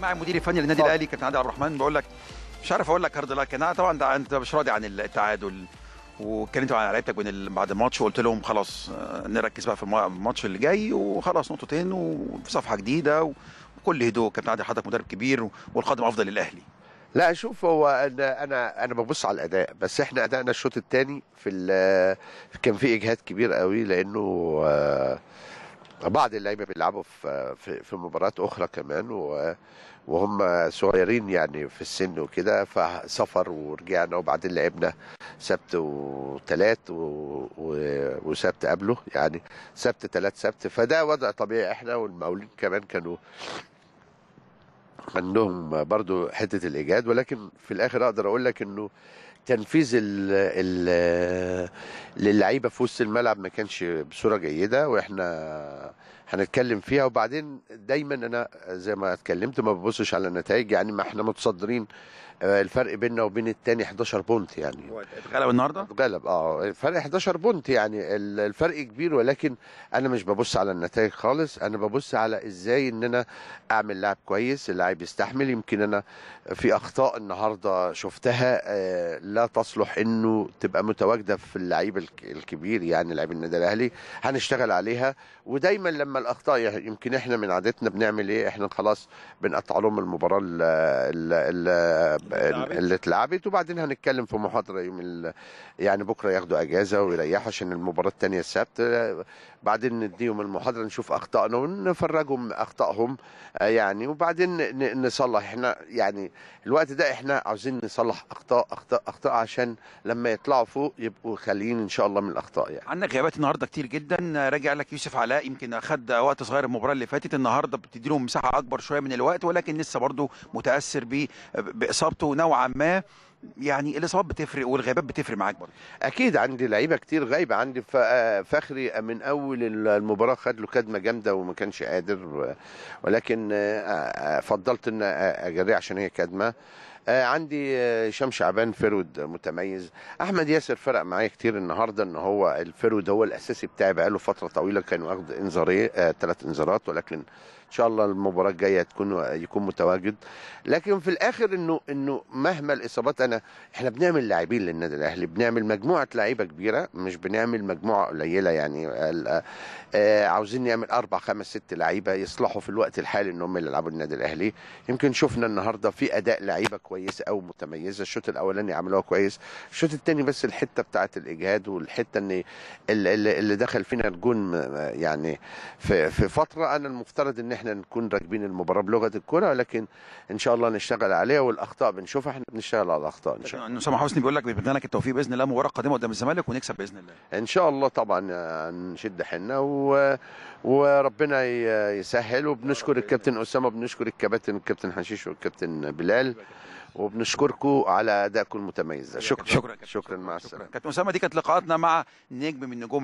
مع المدير الفني للنادي. الأهلي كابتن عادل عبد الرحمن بقول لك مش عارف أقول لك هارد لك أنا طبعا ده أنت مش راضي عن التعادل واتكلمت مع لعيبتك بعد الماتش وقلت لهم خلاص آه، نركز بقى في الم- الماتش اللي جاي وخلاص نقطتين وفي صفحه جديدة وكل هدوء. كابتن عادل حضرتك مدرب كبير والقادم أفضل للأهلي. لا شوف هو أنا أنا أنا ببص على الأداء بس إحنا أدائنا الشوط الثاني في كان في إجهاد كبير قوي لأنه آه، بعض اللعيبة بيلعبوا في في مباريات أخرى كمان وهم صغيرين يعني في السن وكده فسفر ورجعنا وبعدين لعبنا سبت وثلاث وسبت قبله يعني سبت ثلاث سبت فده وضع طبيعي إحنا والمقاولين كمان كانوا عندهم برضو حتة الإيجاد ولكن في الآخر أقدر أقول لك إنه تنفيذ ال للعيبة في وسط الملعب ما كانش بصورة جيدة وإحنا هنتكلم فيها. وبعدين دايما أنا زي ما اتكلمت ما ببصش على النتائج يعني ما إحنا متصدرين الفرق بيننا وبين التاني 11 بونت يعني. اتغلب النهارده؟ غلب آه الفرق 11 بونت يعني ال- الفرق كبير ولكن أنا مش ببص على النتائج خالص. أنا ببص على إزاي إن أنا أعمل لاعب كويس اللاعب يستحمل. يمكن أنا في أخطاء النهارده شفتها آه، لا تصلح إنه تبقى متواجدة في اللعيب الك- الكبير يعني لاعب النادي الأهلي هنشتغل عليها. ودايما لما الأخطاء يمكن إحنا من عادتنا بنعمل إيه؟ إحنا خلاص بنقطع لهم المباراة ال- ال- ال- اللي اتلعبت وبعدين هنتكلم في محاضرة يوم ال- يعني بكرة ياخدوا أجازة ويريحوا عشان المباراة الثانية السبت. بعدين نديهم المحاضرة نشوف أخطائنا ونفرجهم أخطائهم آه، يعني وبعدين نصلح. إحنا يعني الوقت ده إحنا عاوزين نصلح أخطاء أخطاء أخطاء عشان لما يطلعوا فوق يبقوا خاليين إن شاء الله من الأخطاء يعني. عندك غيابات النهارده كتير جدا. راجع لك يوسف علاء يمكن اخد وقت صغير المباراة اللي فاتت. النهارده بتدي له مساحة أكبر شوية من الوقت ولكن لسه برضه متأثر ب- باصابته نوعا ما يعني الإصابات بتفرق والغيابات بتفرق معاك برضه. أكيد عندي لعيبة كتير غايبة عندي ف- آه، فخري من أول المباراة خد له كدمة جامدة وما كانش قادر ولكن آه، آه، فضلت إن اجريه عشان هي كدمة. عندي آه، هشام شعبان فرود متميز. أحمد ياسر فرق معايا كتير النهارده إن هو الفرود هو الأساسي بتاعي بقاله فترة طويلة كان واخد انذارين ثلاث إنذارات ولكن إن شاء الله المباراة الجاية تكون يكون متواجد. لكن في الآخر إنه إنه مهما الإصابات أنا إحنا بنعمل لاعبين للنادي الأهلي بنعمل مجموعة لعيبة كبيرة مش بنعمل مجموعة قليلة يعني. آه، عاوزين نعمل أربع خمس ست لعيبة يصلحوا في الوقت الحالي إن هم يلعبوا النادي الأهلي. يمكن شفنا النهارده في أداء لعيبة أو متميزة. الشوط الأولاني عملوها كويس. الشوط الثاني بس الحتة بتاعة الإجهاد والحتة إن ال- ال- اللي دخل فينا الجون يعني في في فترة أنا المفترض إن إحنا نكون راكبين المباراة بلغة الكرة ولكن إن شاء الله نشتغل عليها والأخطاء بنشوفها إحنا بنشتغل على الأخطاء إن شاء الله. اسامه حسني بيقول لك بيتمنى لك التوفيق بإذن الله مباراة قادمة قدام الزمالك ونكسب بإذن الله. إن شاء الله طبعا نشد حيلنا و... وربنا يسهل وبنشكر الكابتن أسامة بنشكر الكباتن الكابتن حشيش والكابتن بلال. وبنشكركم على أدائكم المتميز ده. شكرا. شكرا. شكرا. مع السلامة. كابتن أسامة دي كانت لقاءاتنا مع نجم من نجوم